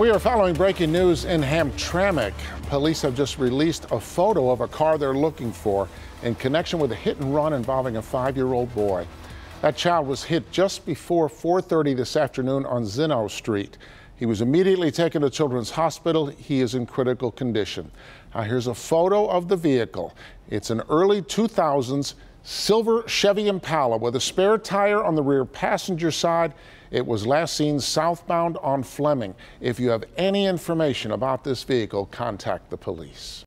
We are following breaking news in Hamtramck. Police have just released a photo of a car they're looking for in connection with a hit and run involving a five-year-old boy. That child was hit just before 4.30 this afternoon on Zinow Street. He was immediately taken to Children's Hospital. He is in critical condition. Now here's a photo of the vehicle. It's an early 2000s silver Chevy Impala with a spare tire on the rear passenger side. It was last seen southbound on Fleming. If you have any information about this vehicle, contact the police.